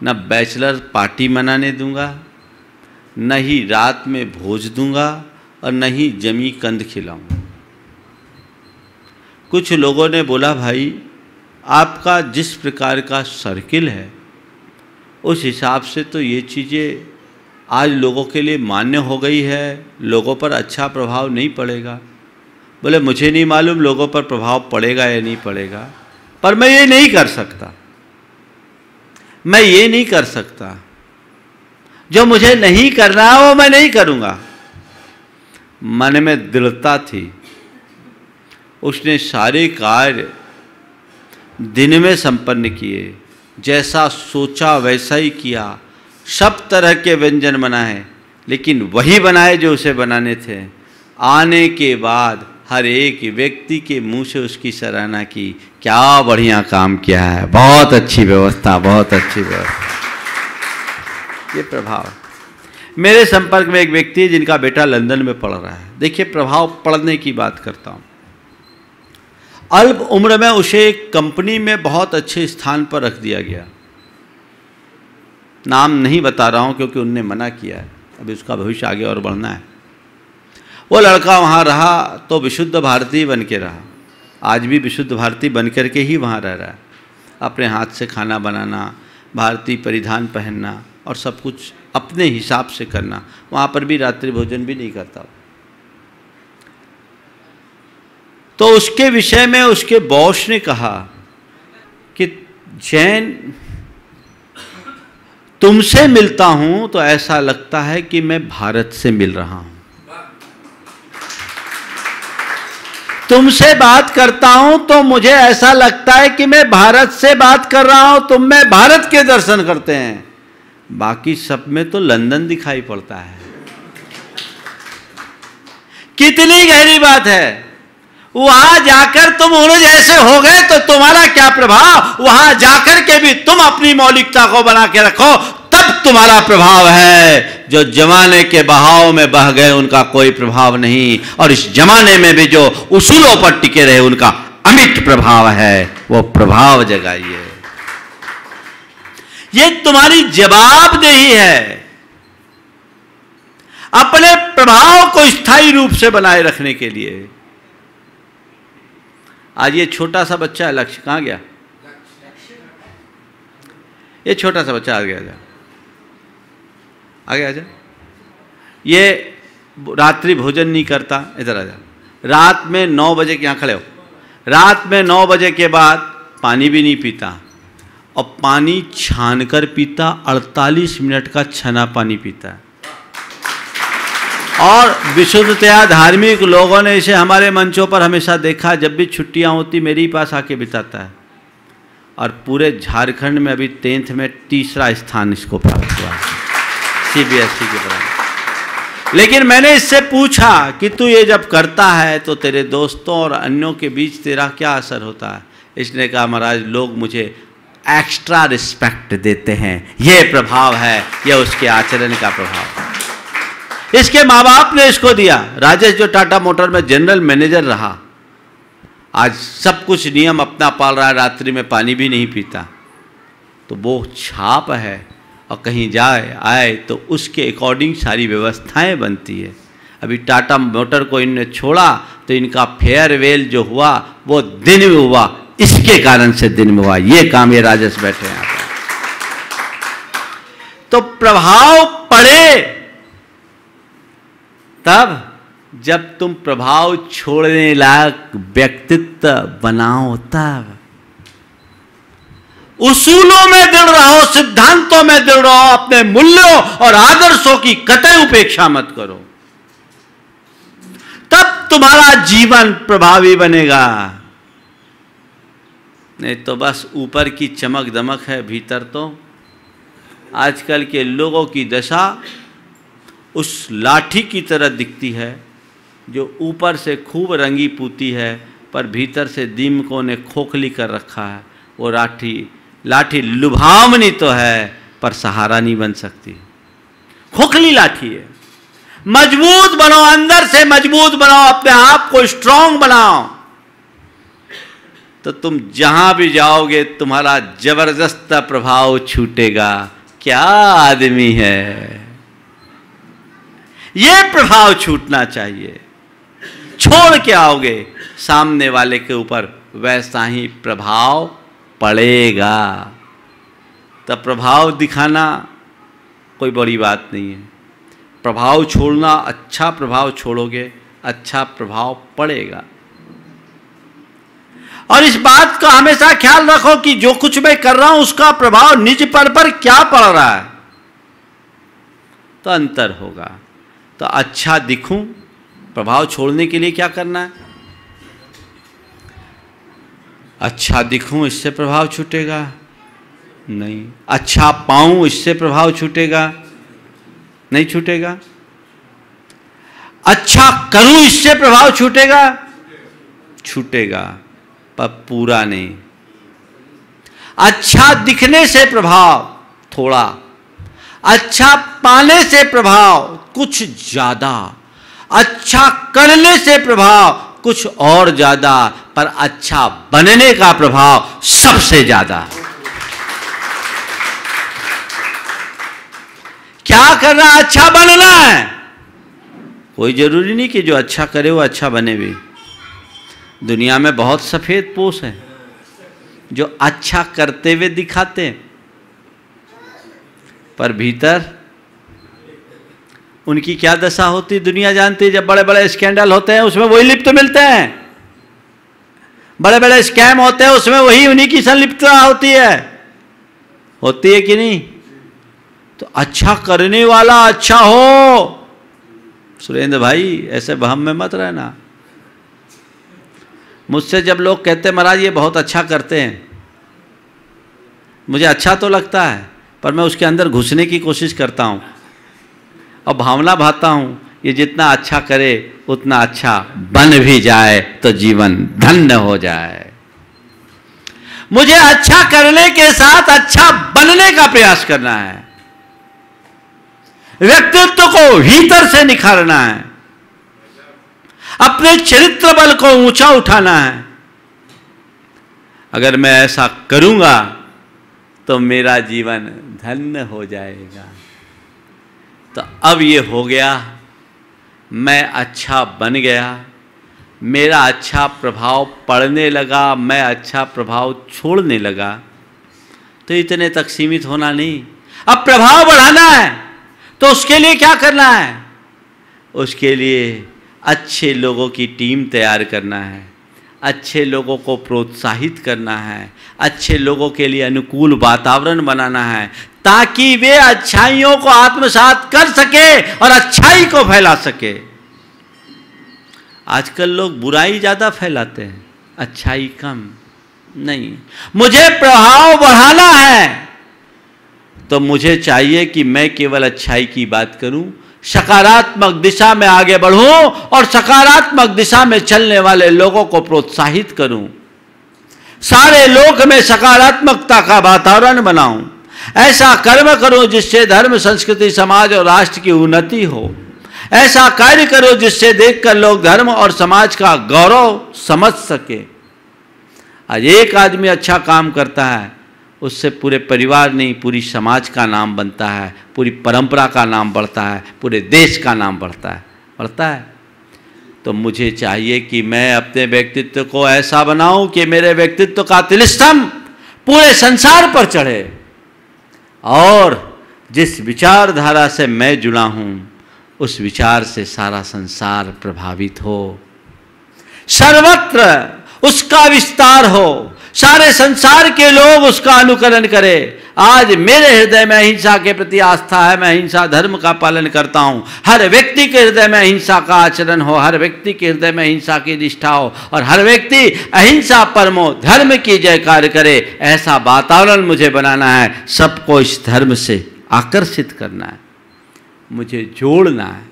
Speaker 1: न बैचलर पार्टी मनाने दूँगा, न ही रात में भोज दूँगा और न ही जमी कंद खिलाऊँगा। कुछ लोगों ने बोला, भाई, आपका जिस प्रकार का सर्किल है, उस हिसाब से तो ये चीज़ें आज लोगों के लिए मान्य हो गई है, लोगों पर अच्छा प्रभाव नहीं पड़ेगा। बोले, मुझे नहीं मालूम लोगों पर प्रभाव पड़ेगा या नहीं पड़ेगा, पर मैं ये नहीं कर सकता। मैं ये नहीं कर सकता। जो मुझे नहीं करना वो मैं नहीं करूँगा। मन में दृढ़ता थी। उसने सारे कार्य दिन में संपन्न किए, जैसा सोचा वैसा ही किया। सब तरह के व्यंजन बनाए, लेकिन वही बनाए जो उसे बनाने थे। आने के बाद हर एक व्यक्ति के मुँह से उसकी सराहना की, क्या बढ़िया काम किया है, बहुत अच्छी व्यवस्था, बहुत अच्छी व्यवस्था। ये प्रभाव। मेरे संपर्क में एक व्यक्ति है जिनका बेटा लंदन में पढ़ रहा है। देखिए, प्रभाव पढ़ने की बात करता हूँ। अल्प उम्र में उसे एक कंपनी में बहुत अच्छे स्थान पर रख दिया गया। नाम नहीं बता रहा हूँ क्योंकि उनने मना किया है। अभी उसका भविष्य आगे और बढ़ना है। वो लड़का वहाँ रहा तो विशुद्ध भारतीय बन के रहा। आज भी विशुद्ध भारतीय बन करके ही वहाँ रह रहा है। अपने हाथ से खाना बनाना, भारतीय परिधान पहनना और सब कुछ अपने हिसाब से करना, वहाँ पर भी रात्रि भोजन भी नहीं करता तो उसके विषय में उसके बॉस ने कहा कि जैन तुमसे मिलता हूँ तो ऐसा लगता है कि मैं भारत से मिल रहा हूँ। तुमसे बात करता हूँ तो मुझे ऐसा लगता है कि मैं भारत से बात कर रहा हूँ तुम मैं भारत के दर्शन करते हैं। बाकी सब में तो लंदन दिखाई पड़ता है। कितनी गहरी बात है। वहाँ जाकर तुम उन जैसे हो गए तो तुम्हारा क्या प्रभाव? वहाँ जाकर के भी तुम अपनी मौलिकता को बना के रखो, तब तुम्हारा प्रभाव है। जो जमाने के बहाव में बह गए, उनका कोई प्रभाव नहीं। और इस जमाने में भी जो उसूलों पर टिके रहे, उनका अमिट प्रभाव है। वो प्रभाव जगाइए। ये तुम्हारी जवाबदेही है। अपने प्रभाव को स्थायी रूप से बनाए रखने के लिए। आज ये छोटा सा बच्चा है, लक्ष्य कहाँ गया? ये छोटा सा बच्चा आ गया जा। आगे आ जा। ये रात्रि भोजन नहीं करता, इधर आ जा। रात में नौ बजे के यहाँ खड़े हो। रात में नौ बजे के बाद पानी भी नहीं पीता। और पानी छान कर पीता 48 मिनट का छना पानी पीता है। और विशुद्धतया धार्मिक लोगों ने इसे हमारे मंचों पर हमेशा देखा। जब भी छुट्टियाँ होती, मेरे ही पास आके बिताता है। और पूरे झारखंड में अभी टेंथ में तीसरा स्थान इसको प्राप्त हुआ सी बी एस ई के बराबर। लेकिन मैंने इससे पूछा कि तू ये जब करता है तो तेरे दोस्तों और अन्यों के बीच तेरा क्या असर होता है? इसने कहा, महाराज, लोग मुझे एक्स्ट्रा रिस्पेक्ट देते हैं। ये प्रभाव है यह उसके आचरण का प्रभाव है। इसके माँ बाप ने इसको दिया। राजेश जो टाटा मोटर में जनरल मैनेजर रहा, आज सब कुछ नियम अपना पाल रहा है, रात्रि में पानी भी नहीं पीता। तो वो छाप है और कहीं जाए, आए तो उसके अकॉर्डिंग सारी व्यवस्थाएँ बनती है। अभी टाटा मोटर को इनने छोड़ा तो इनका फेयरवेल जो हुआ, वो दिन में हुआ। इसके कारण से दिन में हुआ। ये काम ये राजस बैठे हैं। तो प्रभाव तब जब तुम प्रभाव छोड़ने लायक व्यक्तित्व बनाओ, तब उसूलों में दृढ़ रहो, सिद्धांतों में दृढ़ रहो, अपने मूल्यों और आदर्शों की कतई उपेक्षा मत करो। तब तुम्हारा जीवन प्रभावी बनेगा। नहीं तो बस ऊपर की चमक दमक है, भीतर तो आजकल के लोगों की दशा उस लाठी की तरह दिखती है, जो ऊपर से खूब रंगी पूती है, पर भीतर से दीमकों ने खोखली कर रखा है। वो लाठी लाठी लुभावनी तो है, पर सहारा नहीं बन सकती। खोखली लाठी है। मज़बूत बनो अंदर से मज़बूत बनाओ, अपने आप को स्ट्रांग बनाओ। तो तुम जहाँ भी जाओगे, तुम्हारा ज़बरदस्त प्रभाव छूटेगा। क्या आदमी है। ये प्रभाव छूटना चाहिए। छोड़ के आओगे, सामने वाले के ऊपर वैसा ही प्रभाव पड़ेगा। तब प्रभाव दिखाना कोई बड़ी बात नहीं है। प्रभाव छोड़ना अच्छा प्रभाव छोड़ोगे अच्छा प्रभाव पड़ेगा। और इस बात का हमेशा ख्याल रखो कि जो कुछ मैं कर रहा हूँ, उसका प्रभाव निज पर पर क्या पड़ रहा है? तो अंतर होगा। तो अच्छा दिखूं, प्रभाव छोड़ने के लिए क्या करना है? अच्छा दिखूं, इससे प्रभाव छूटेगा? नहीं। अच्छा पाऊँ, इससे प्रभाव छूटेगा? नहीं छूटेगा? अच्छा करूँ, इससे प्रभाव छूटेगा? छूटेगा, पर पूरा नहीं। अच्छा दिखने से प्रभाव थोड़ा अच्छा पाने से प्रभाव कुछ ज़्यादा अच्छा करने से प्रभाव कुछ और ज़्यादा, पर अच्छा बनने का प्रभाव सबसे ज़्यादा। क्या करना अच्छा बनना है। कोई ज़रूरी नहीं कि जो अच्छा करे वो अच्छा बने भी। दुनिया में बहुत सफ़ेद पोष है। जो अच्छा करते हुए दिखाते हैं पर भीतर उनकी क्या दशा होती दुनिया जानती है, जब बड़े बड़े स्कैंडल होते हैं, उसमें वही लिप्त मिलते हैं। बड़े बड़े स्कैम होते हैं, उसमें वही उन्हीं की संलिप्तता होती है। होती है कि नहीं? तो अच्छा करने वाला अच्छा हो। सुरेंद्र भाई, ऐसे बहम में मत रहना। मुझसे जब लोग कहते महाराज, ये बहुत अच्छा करते हैं। मुझे अच्छा तो लगता है। पर मैं उसके अंदर घुसने की कोशिश करता हूँ। और भावना भाता हूँ, ये जितना अच्छा करे, उतना अच्छा बन भी जाए तो जीवन धन्य हो जाए। मुझे अच्छा करने के साथ अच्छा बनने का प्रयास करना है। व्यक्तित्व को भीतर से निखारना है। अपने चरित्र बल को ऊँचा उठाना है। अगर मैं ऐसा करूँगा तो मेरा जीवन धन्य हो जाएगा। तो अब ये हो गया, मैं अच्छा बन गया, मेरा अच्छा प्रभाव पड़ने लगा, मैं अच्छा प्रभाव छोड़ने लगा। तो इतने तक सीमित होना नहीं। अब प्रभाव बढ़ाना है तो उसके लिए क्या करना है? उसके लिए अच्छे लोगों की टीम तैयार करना है। अच्छे लोगों को प्रोत्साहित करना है, अच्छे लोगों के लिए अनुकूल वातावरण बनाना है, ताकि वे अच्छाइयों को आत्मसात कर सके और अच्छाई को फैला सके। आजकल लोग बुराई ज़्यादा फैलाते हैं, अच्छाई कम। नहीं, मुझे प्रभाव बढ़ाना है। तो मुझे चाहिए कि मैं केवल अच्छाई की बात करूँ सकारात्मक दिशा में आगे बढ़ूं और सकारात्मक दिशा में चलने वाले लोगों को प्रोत्साहित करूँ। सारे लोक में सकारात्मकता का वातावरण बनाऊँ। ऐसा कर्म करो जिससे धर्म, संस्कृति, समाज और राष्ट्र की उन्नति हो। ऐसा कार्य करो जिससे देखकर लोग धर्म और समाज का गौरव समझ सके। आज एक आदमी अच्छा काम करता है, उससे पूरे परिवार नहीं, पूरी समाज का नाम बनता है। पूरी परंपरा का नाम बढ़ता है, पूरे देश का नाम बढ़ता है बढ़ता है। तो मुझे चाहिए कि मैं अपने व्यक्तित्व को ऐसा बनाऊँ कि मेरे व्यक्तित्व का तिलस्तंभ पूरे संसार पर चढ़े और जिस विचारधारा से मैं जुड़ा हूँ, उस विचार से सारा संसार प्रभावित हो, सर्वत्र उसका विस्तार हो। सारे संसार के लोग उसका अनुकरण करें। आज मेरे हृदय में अहिंसा के प्रति आस्था है, मैं अहिंसा धर्म का पालन करता हूँ। हर व्यक्ति के हृदय में अहिंसा का आचरण हो, हर व्यक्ति के हृदय में अहिंसा की निष्ठा हो, और हर व्यक्ति अहिंसा परमो धर्म की जयकार करे। ऐसा वातावरण मुझे बनाना है, सबको इस धर्म से आकर्षित करना है। मुझे जोड़ना है,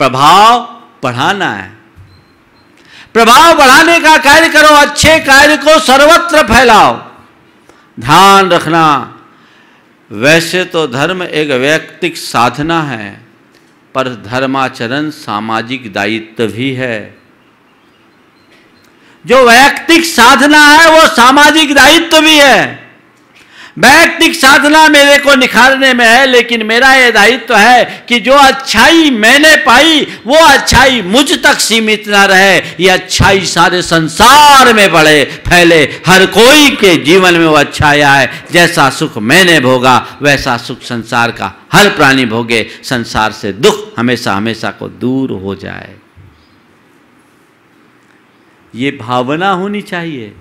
Speaker 1: प्रभाव बढ़ाना है प्रभाव बढ़ाने का कार्य करो, अच्छे कार्य को सर्वत्र फैलाओ। ध्यान रखना, वैसे तो धर्म एक व्यक्तिक साधना है, पर धर्माचरण सामाजिक दायित्व भी है। जो वैयक्तिक साधना है, वो सामाजिक दायित्व भी है। वैयक्तिक साधना मेरे को निखारने में है, लेकिन मेरा यह दायित्व तो है कि जो अच्छाई मैंने पाई, वो अच्छाई मुझ तक सीमित ना रहे। ये अच्छाई सारे संसार में बढ़े फैले। हर कोई के जीवन में वो अच्छाई आए। जैसा सुख मैंने भोगा, वैसा सुख संसार का हर प्राणी भोगे। संसार से दुख हमेशा हमेशा को दूर हो जाए। ये भावना होनी चाहिए।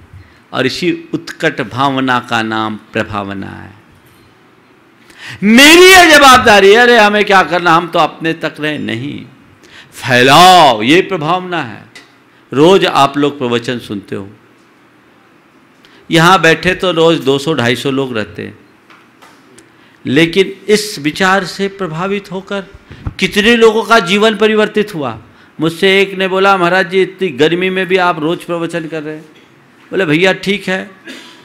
Speaker 1: और इसी उत्कट भावना का नाम प्रभावना है। मेरी यह जवाबदारी अरे हमें क्या करना, हम तो अपने तक रहे नहीं। फैलाओ ये प्रभावना है। रोज आप लोग प्रवचन सुनते हो। यहाँ बैठे तो रोज 200-250 लोग रहते हैं। लेकिन इस विचार से प्रभावित होकर कितने लोगों का जीवन परिवर्तित हुआ? मुझसे एक ने बोला, महाराज जी, इतनी गर्मी में भी आप रोज प्रवचन कर रहे हैं। बोले, भैया, ठीक है।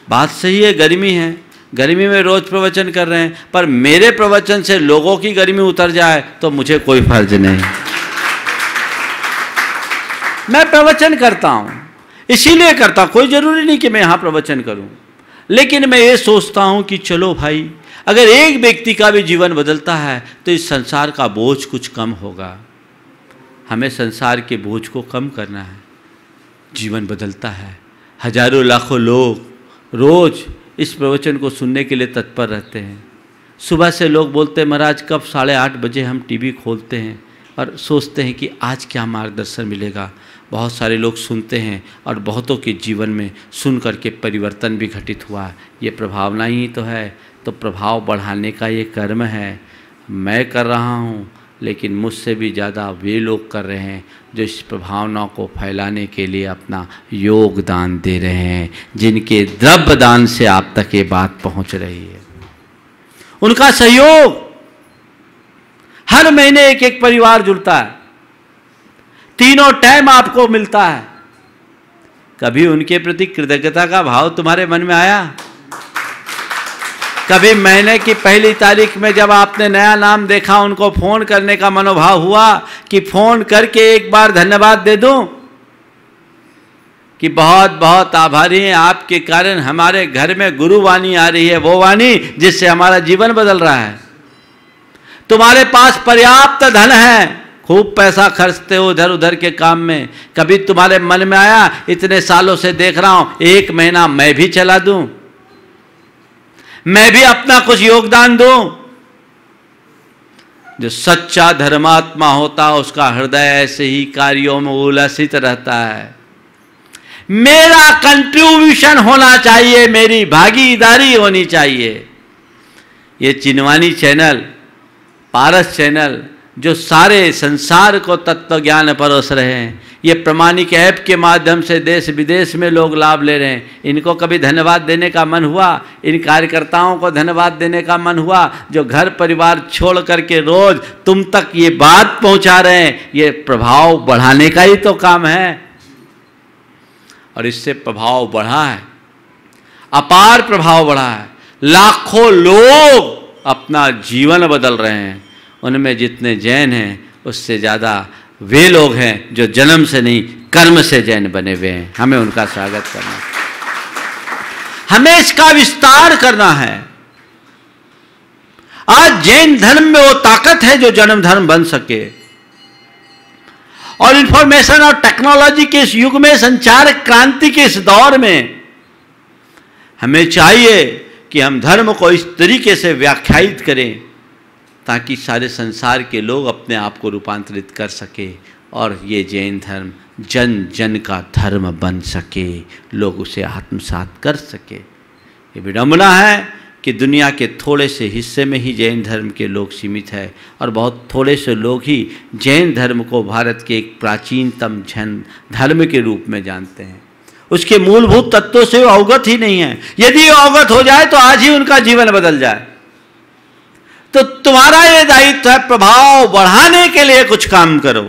Speaker 1: बात सही है, गर्मी है। गर्मी में रोज प्रवचन कर रहे हैं, पर मेरे प्रवचन से लोगों की गर्मी उतर जाए तो मुझे कोई फ़र्ज़ नहीं। मैं प्रवचन करता हूँ। इसीलिए करता कोई ज़रूरी नहीं कि मैं यहाँ प्रवचन करूँ। लेकिन मैं ये सोचता हूँ कि चलो भाई, अगर एक व्यक्ति का भी जीवन बदलता है तो इस संसार का बोझ कुछ कम होगा। हमें संसार के बोझ को कम करना है। जीवन बदलता है। हज़ारों लाखों लोग रोज इस प्रवचन को सुनने के लिए तत्पर रहते हैं। सुबह से लोग बोलते हैं, महाराज, कब साढ़े आठ बजे हम टीवी खोलते हैं? और सोचते हैं कि आज क्या मार्गदर्शन मिलेगा। बहुत सारे लोग सुनते हैं और बहुतों के जीवन में सुन करके परिवर्तन भी घटित हुआ। ये प्रभावना ही तो है। तो प्रभाव बढ़ाने का ये कर्म है। मैं कर रहा हूँ। लेकिन मुझसे भी ज़्यादा वे लोग कर रहे हैं जो इस प्रभावना को फैलाने के लिए अपना योगदान दे रहे हैं, जिनके द्रव्य दान से आप तक ये बात पहुँच रही है। उनका सहयोग। हर महीने एक एक परिवार जुड़ता है। तीनों टाइम आपको मिलता है। कभी उनके प्रति कृतज्ञता का भाव तुम्हारे मन में आया? कभी महीने की पहली तारीख में जब आपने नया नाम देखा, उनको फ़ोन करने का मनोभाव हुआ कि फ़ोन करके एक बार धन्यवाद दे दूँ कि बहुत बहुत आभारी हैं। आपके कारण हमारे घर में गुरु वाणी आ रही है, वो वाणी जिससे हमारा जीवन बदल रहा है। तुम्हारे पास पर्याप्त धन है। खूब पैसा खर्चते हो उधर उधर के काम में। कभी तुम्हारे मन में आया, इतने सालों से देख रहा हूँ, एक महीना मैं भी चला दूँ। मैं भी अपना कुछ योगदान दूँ। जो सच्चा धर्मात्मा होता है उसका हृदय ऐसे ही कार्यों में उलसित रहता है। मेरा कंट्रीब्यूशन होना चाहिए, मेरी भागीदारी होनी चाहिए। ये चिनवानी चैनल पारस चैनल जो सारे संसार को तत्व ज्ञान परोस रहे हैं ये प्रमाणिक ऐप के माध्यम से देश विदेश में लोग लाभ ले रहे हैं। इनको कभी धन्यवाद देने का मन हुआ? इन कार्यकर्ताओं को धन्यवाद देने का मन हुआ? जो घर परिवार छोड़ करके रोज तुम तक ये बात पहुँचा रहे हैं, ये प्रभाव बढ़ाने का ही तो काम है। और इससे प्रभाव बढ़ा है। अपार प्रभाव बढ़ा है। लाखों लोग अपना जीवन बदल रहे हैं। उनमें जितने जैन हैं, उससे ज़्यादा वे लोग हैं जो जन्म से नहीं, कर्म से जैन बने हुए हैं। हमें उनका स्वागत करना हमें इसका विस्तार करना है। आज जैन धर्म में वो ताकत है जो जन्म धर्म बन सके। और इंफॉर्मेशन और टेक्नोलॉजी के इस युग में, संचार क्रांति के इस दौर में हमें चाहिए कि हम धर्म को इस तरीके से व्याख्यायित करें। ताकि सारे संसार के लोग अपने आप को रूपांतरित कर सके और ये जैन धर्म जन जन का धर्म बन सके, लोग उसे आत्मसात कर सके। ये विडम्बना है कि दुनिया के थोड़े से हिस्से में ही जैन धर्म के लोग सीमित है और बहुत थोड़े से लोग ही जैन धर्म को भारत के एक प्राचीनतम जैन धर्म के रूप में जानते हैं। उसके मूलभूत तत्वों से अवगत ही नहीं है। यदि अवगत हो जाए तो आज ही उनका जीवन बदल जाए। तो तुम्हारा ये दायित्व है प्रभाव बढ़ाने के लिए कुछ काम करो।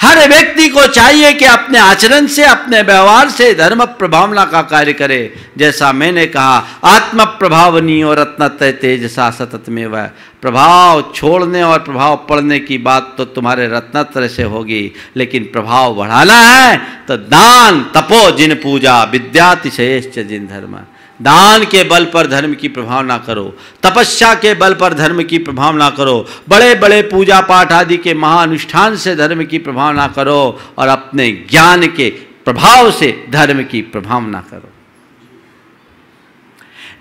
Speaker 1: हर व्यक्ति को चाहिए कि अपने आचरण से, अपने व्यवहार से धर्म प्रभावना का कार्य करे। जैसा मैंने कहा, आत्म प्रभावनी और रत्न तय तेज सा सतत में वह। प्रभाव छोड़ने और प्रभाव पड़ने की बात तो तुम्हारे रत्नत्र से होगी, लेकिन प्रभाव बढ़ाना है तो दान, तपो जिन पूजा, विद्यातिशेष जिन धर्म। दान के बल पर धर्म की प्रभावना करो, तपस्या के बल पर धर्म की प्रभावना करो बड़े बड़े पूजा पाठ आदि के महानुष्ठान से धर्म की प्रभावना करो और अपने ज्ञान के प्रभाव से धर्म की प्रभावना करो।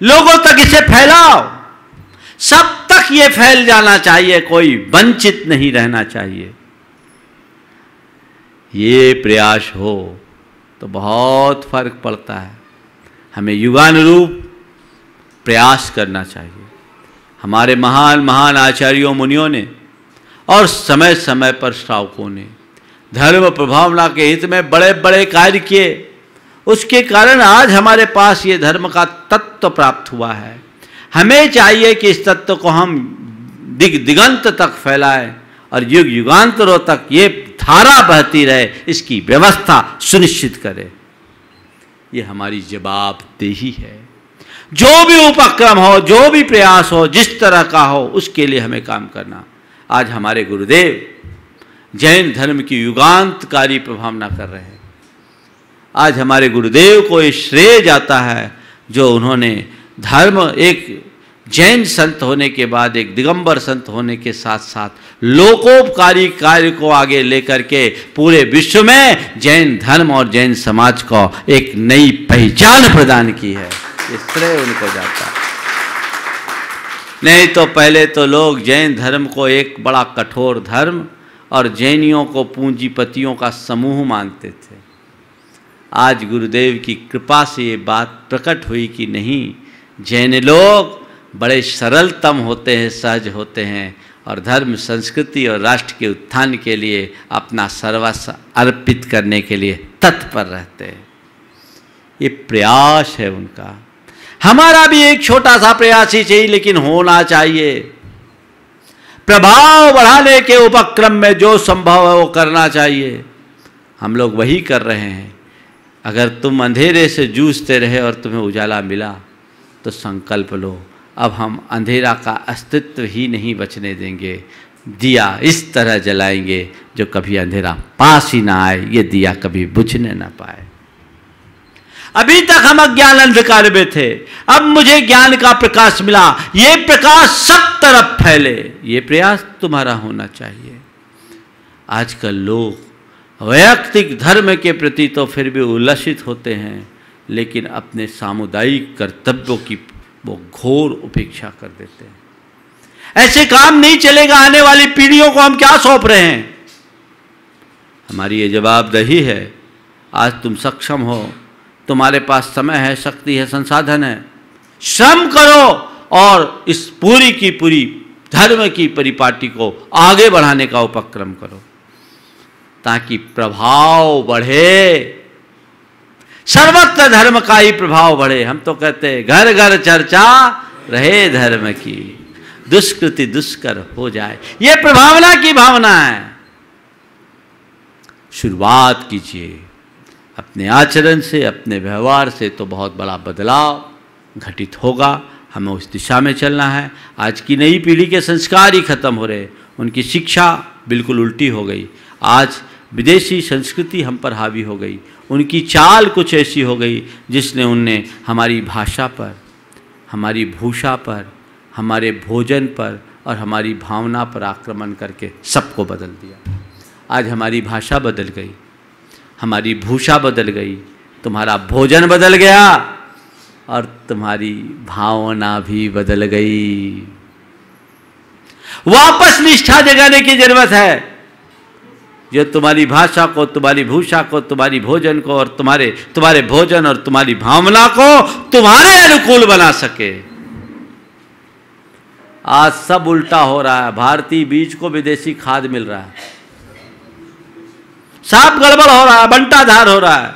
Speaker 1: लोगों तक इसे फैलाओ। सब तक ये फैल जाना चाहिए, कोई वंचित नहीं रहना चाहिए। ये प्रयास हो तो बहुत फ़र्क पड़ता है। हमें युगानुरूप प्रयास करना चाहिए। हमारे महान महान आचार्यों, मुनियों ने और समय समय पर श्रावकों ने धर्म प्रभावना के हित में बड़े बड़े कार्य किए। उसके कारण आज हमारे पास ये धर्म का तत्व प्राप्त हुआ है। हमें चाहिए कि इस तत्व को हम दिग, दिगंत तक फैलाएँ और युग युगांतरों तक ये धारा बहती रहे, इसकी व्यवस्था सुनिश्चित करें। ये हमारी जवाबदेही है। जो भी उपक्रम हो, जो भी प्रयास हो, जिस तरह का हो, उसके लिए हमें काम करना। आज हमारे गुरुदेव जैन धर्म की युगांतकारी प्रभावना कर रहे हैं। आज हमारे गुरुदेव को ये श्रेय जाता है जो उन्होंने धर्म एक जैन संत होने के बाद, एक दिगंबर संत होने के साथ साथ लोकोपकारी कार्य को आगे लेकर के पूरे विश्व में जैन धर्म और जैन समाज को एक नई पहचान प्रदान की है। ये श्रेय उनको जाता नहीं तो पहले तो लोग जैन धर्म को एक बड़ा कठोर धर्म और जैनियों को पूंजीपतियों का समूह मानते थे। आज गुरुदेव की कृपा से ये बात प्रकट हुई कि नहीं, जैन लोग बड़े सरलतम होते हैं, सहज होते हैं और धर्म, संस्कृति और राष्ट्र के उत्थान के लिए, अपना सर्वस्व अर्पित करने के लिए तत्पर रहते हैं। ये प्रयास है उनका। हमारा भी एक छोटा सा प्रयास ही चाहिए, लेकिन होना चाहिए। प्रभाव बढ़ाने के उपक्रम में जो संभव है, वो करना चाहिए। हम लोग वही कर रहे हैं। अगर तुम अंधेरे से जूझते रहे और तुम्हें उजाला मिला तो संकल्प लो। अब हम अंधेरा का अस्तित्व ही नहीं बचने देंगे। दिया इस तरह जलाएँगे जो कभी अंधेरा पास ही ना आए, ये दिया कभी बुझने ना पाए। अभी तक हम अज्ञान अंधकार में थे, अब मुझे ज्ञान का प्रकाश मिला। ये प्रकाश सब तरफ़ फैले। ये प्रयास तुम्हारा होना चाहिए। आजकल लोग वैयक्तिक धर्म के प्रति तो फिर भी उल्लसित होते हैं, लेकिन अपने सामुदायिक कर्तव्यों की वो घोर उपेक्षा कर देते हैं। ऐसे काम नहीं चलेगा, आने वाली पीढ़ियों को हम क्या सौंप रहे हैं? हमारी ये जवाबदही है, आज तुम सक्षम हो, तुम्हारे पास समय है, शक्ति है, संसाधन है। श्रम करो और इस पूरी की पूरी धर्म की परिपाटी को आगे बढ़ाने का उपक्रम करो, ताकि प्रभाव बढ़े। सर्वत्र धर्म का ही प्रभाव बढ़े। हम तो कहते हैं, घर घर चर्चा रहे धर्म की, दुष्कृति दुष्कर हो जाए। ये प्रभावना की भावना है। शुरुआत कीजिए। अपने आचरण से, अपने व्यवहार से तो बहुत बड़ा बदलाव घटित होगा। हमें उस दिशा में चलना है। आज की नई पीढ़ी के संस्कार ही खत्म हो रहे। उनकी शिक्षा बिल्कुल उल्टी हो गई। आज विदेशी संस्कृति हम पर हावी हो गई। उनकी चाल कुछ ऐसी हो गई जिसने उनने हमारी भाषा पर, हमारी भूषा पर, हमारे भोजन पर और हमारी भावना पर आक्रमण करके सबको बदल दिया। आज हमारी भाषा बदल गई, हमारी भूषा बदल गई, तुम्हारा भोजन बदल गया और तुम्हारी भावना भी बदल गई। वापस निष्ठा जगाने की ज़रूरत है। जो तुम्हारी भाषा को, तुम्हारी भूषा को, तुम्हारी भोजन को और तुम्हारे तुम्हारे भोजन और तुम्हारी भावना को तुम्हारे अनुकूल बना सके। आज सब उल्टा हो रहा है। भारतीय बीज को विदेशी खाद मिल रहा है। साफ़ गड़बड़ हो रहा है, बंटाधार हो रहा है।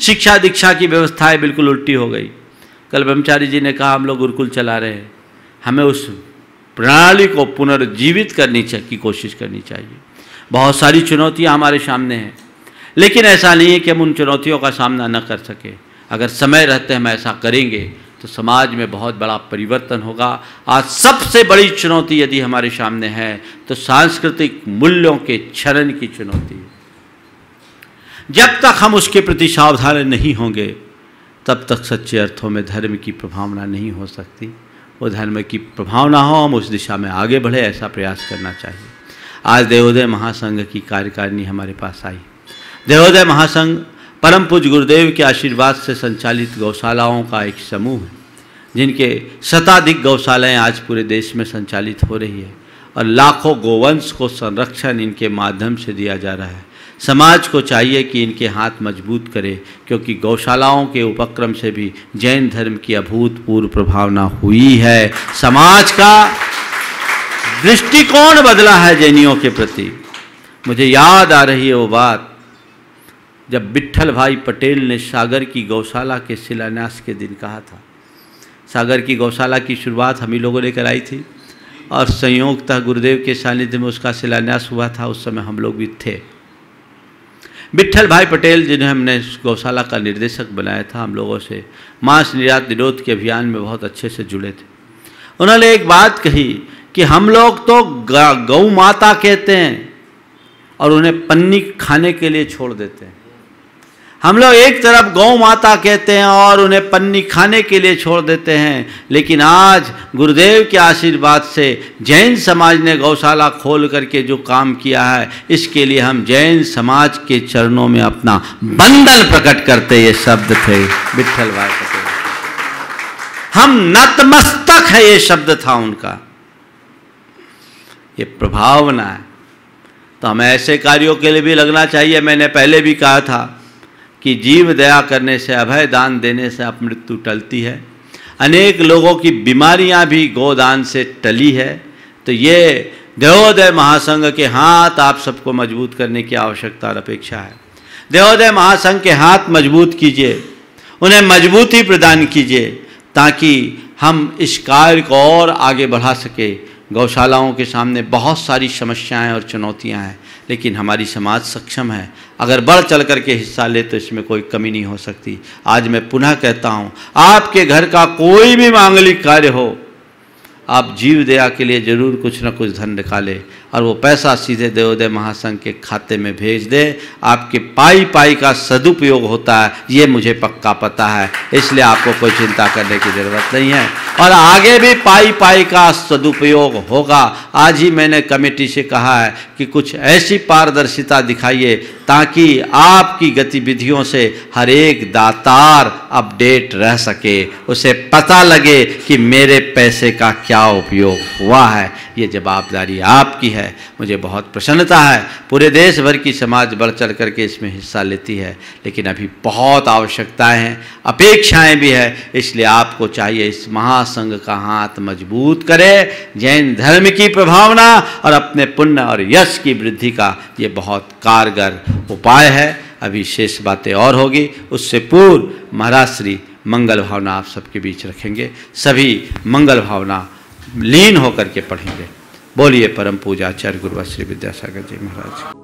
Speaker 1: शिक्षा दीक्षा की व्यवस्थाएँ बिल्कुल उल्टी हो गई। कल ब्रह्मचारी जी ने कहा, हम लोग गुरुकुल चला रहे हैं। हमें उस प्रणाली को पुनर्जीवित करनी की कोशिश करनी चाहिए। बहुत सारी चुनौतियाँ हमारे सामने हैं। लेकिन ऐसा नहीं है कि हम उन चुनौतियों का सामना न कर सकें। अगर समय रहते हम ऐसा करेंगे तो समाज में बहुत बड़ा परिवर्तन होगा। आज सबसे बड़ी चुनौती यदि हमारे सामने है तो सांस्कृतिक मूल्यों के क्षरण की चुनौती। जब तक हम उसके प्रति सावधान नहीं होंगे, तब तक सच्चे अर्थों में धर्म की प्रभावना नहीं हो सकती। वो धर्म की प्रभावना हो, हम उस दिशा में आगे बढ़े, ऐसा प्रयास करना चाहिए। आज देवोदय महासंघ की कार्यकारिणी हमारे पास आई। देवोदय महासंघ परम पूज गुरुदेव के आशीर्वाद से संचालित गौशालाओं का एक समूह है, जिनके शताधिक गौशालाएँ आज पूरे देश में संचालित हो रही है और लाखों गोवंश को संरक्षण इनके माध्यम से दिया जा रहा है। समाज को चाहिए कि इनके हाथ मज़बूत करे, क्योंकि गौशालाओं के उपक्रम से भी जैन धर्म की अभूतपूर्व प्रभावना हुई है। समाज का दृष्टिकोण बदला है जैनियों के प्रति। मुझे याद आ रही है वो बात, जब विठल भाई पटेल ने सागर की गौशाला के शिलान्यास के दिन कहा था। सागर की गौशाला की शुरुआत हम ही लोगों ने कराई थी और संयोगतः गुरुदेव के सानिध्य में उसका शिलान्यास हुआ था, उस समय हम लोग भी थे। विठल भाई पटेल, जिन्हें हमने गौशाला का निर्देशक बनाया था, हम लोगों से मांस निर्यात निरोध के अभियान में बहुत अच्छे से जुड़े थे। उन्होंने एक बात कही कि हम लोग तो गौ माता कहते हैं और उन्हें पन्नी खाने के लिए छोड़ देते हैं। हम लोग एक तरफ़ गौ माता कहते हैं और उन्हें पन्नी खाने के लिए छोड़ देते हैं। लेकिन आज गुरुदेव के आशीर्वाद से जैन समाज ने गौशाला खोल करके जो काम किया है, इसके लिए हम जैन समाज के चरणों में अपना बंधन प्रकट करते ये शब्द थे विठल भाई हम नतमस्तक है ये शब्द था उनका। ये प्रभावना है। तो हमें ऐसे कार्यों के लिए भी लगना चाहिए। मैंने पहले भी कहा था कि जीव दया करने से, अभय दान देने से आप मृत्यु टलती है। अनेक लोगों की बीमारियाँ भी गोदान से टली है। तो ये देवोदय महासंघ के हाथ आप सबको मज़बूत करने की आवश्यकता और अपेक्षा है। देवोदय महासंघ के हाथ मज़बूत कीजिए। उन्हें मजबूती प्रदान कीजिए ताकि हम इस कार्य को और आगे बढ़ा सके। गौशालाओं के सामने बहुत सारी समस्याएँ और चुनौतियाँ हैं, लेकिन हमारी समाज सक्षम है। अगर बढ़ चढ़ करके हिस्सा ले तो इसमें कोई कमी नहीं हो सकती। आज मैं पुनः कहता हूँ, आपके घर का कोई भी मांगलिक कार्य हो, आप जीव दया के लिए ज़रूर कुछ ना कुछ धन निकाले। और वो पैसा सीधे देवोदय महासंघ के खाते में भेज दे। आपके पाई पाई का सदुपयोग होता है, ये मुझे पक्का पता है। इसलिए आपको कोई चिंता करने की ज़रूरत नहीं है। और आगे भी पाई पाई का सदुपयोग होगा। आज ही मैंने कमेटी से कहा है कि कुछ ऐसी पारदर्शिता दिखाइए ताकि आपकी गतिविधियों से हर एक दातार अपडेट रह सके। उसे पता लगे कि मेरे पैसे का क्या उपयोग हुआ है। ये जवाबदारी आपकी है। मुझे बहुत प्रसन्नता है। पूरे देश भर की समाज बढ़ चढ़ करके इसमें हिस्सा लेती है, लेकिन अभी बहुत आवश्यकताएँ हैं, अपेक्षाएँ भी है, इसलिए आपको चाहिए इस महासंघ का हाथ मज़बूत करे, जैन धर्म की प्रभावना और अपने पुण्य और यश की वृद्धि का ये बहुत कारगर उपाय है। अभी शेष बातें और होगी, उससे पूर्व महाराज श्री मंगल भावना आप सबके बीच रखेंगे, सभी मंगल भावना लीन होकर के पढ़ेंगे। बोलिए परम पूजा आचार्य गुरु श्री विद्यासागर जी महाराज।